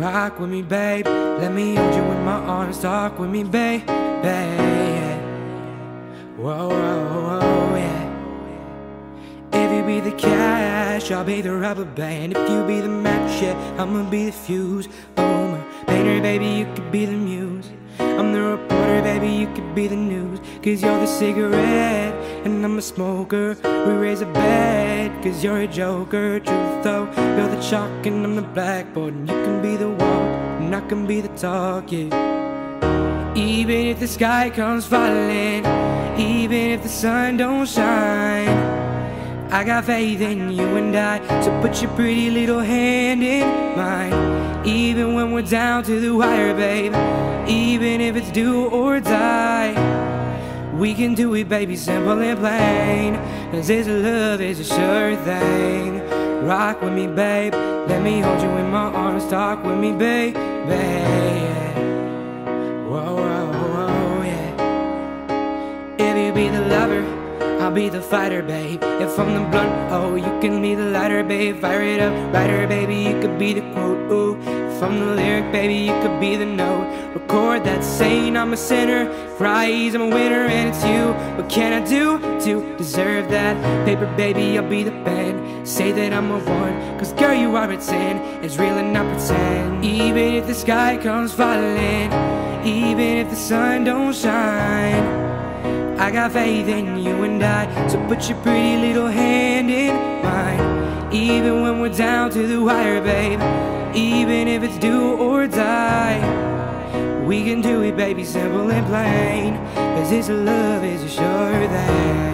Rock with me, babe. Let me hold you in my arms. Talk with me, babe. babe. Whoa, whoa, whoa, yeah. If you be the cash, I'll be the rubber band. If you be the match, yeah, I'ma be the fuse. Oh, Boomer, painter, baby, you could be the muse. I'm the reporter, baby, you could be the news. Cause you're the cigarette, and I'm a smoker. We raise a bed, cause you're a joker. Truth though, the chalk, and I'm the blackboard. And you can be the wall, and I can be the yeah. Even if the sky comes falling, even if the sun don't shine. I got faith in you and I, so put your pretty little hand in mine. Even when we're down to the wire, babe, even if it's do or die. We can do it, baby, simple and plain. Cause this love is a sure thing. Rock with me, babe. Let me hold you in my arms. Talk with me, babe. Whoa, whoa, whoa, yeah. If you be the lover. I'll be the fighter, babe. If I'm the blunt, oh, you can be the lighter, babe. Fire it up, writer, baby. You could be the quote, ooh. If I'm the lyric, baby, you could be the note. Record that saying I'm a sinner. Prize, I'm a winner, and it's you. What can I do to deserve that? Paper, baby, I'll be the pen. Say that I'm a one, cause girl, you are a 10. It's real and not pretend. Even if the sky comes falling, even if the sun don't shine. I got faith in you and I So put your pretty little hand in mine. Even when we're down to the wire, babe Even if it's do or die We can do it, baby, simple and plain. Cause this love is a sure thing